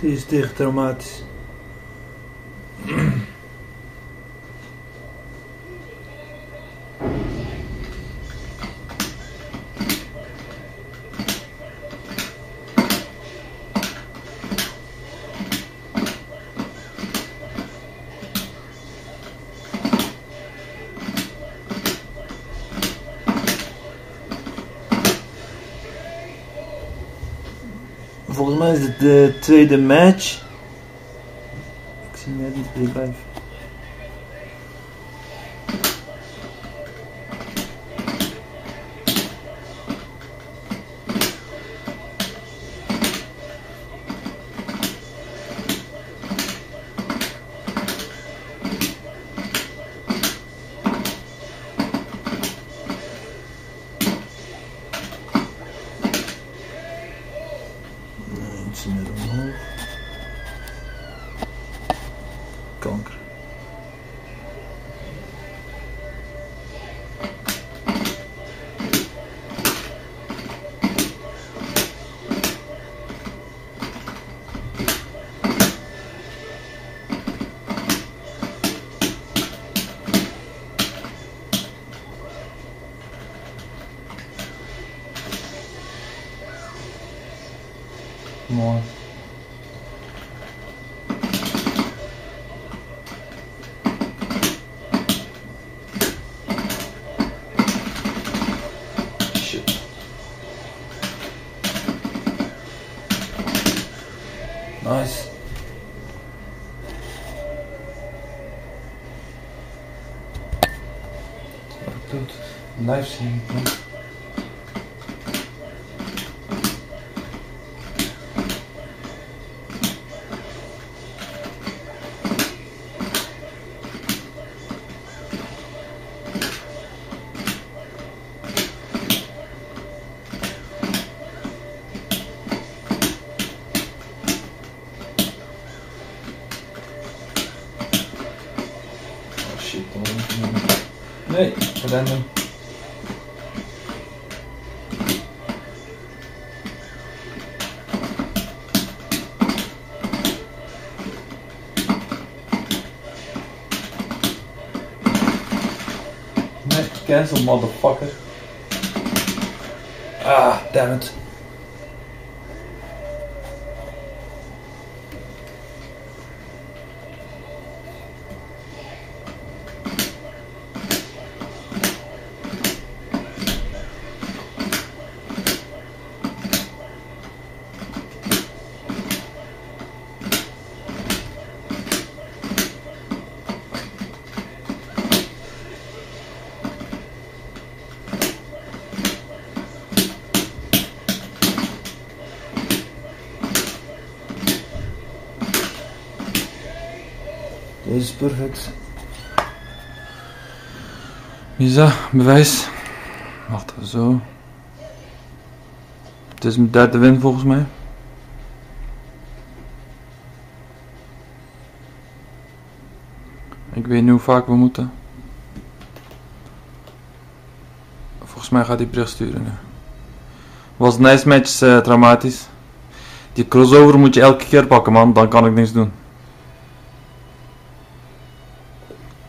Die is tegen traumatisch. Volgens mij is het de tweede match. Ik zie net niet wie Conquer. More. Nice. Wat ik doe. Shit. Nee, random. Nee, cancel motherfucker. Ah, damn it. Deze is perfect. Isa, bewijs. Wacht zo. Het is mijn derde win volgens mij. Ik weet niet hoe vaak we moeten. Volgens mij gaat hij bericht sturen nu. Was nice match, eh, traumatisch. Die crossover moet je elke keer pakken man, dan kan ik niks doen.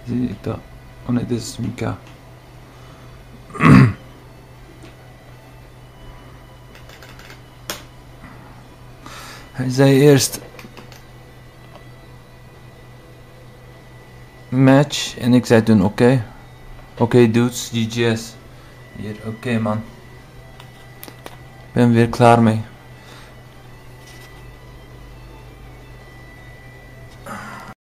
Zie ik dat? Hij zei eerst match en ik zei toen oké. Oké dudes, GGS. Hier, oké man. Ben weer klaar mee.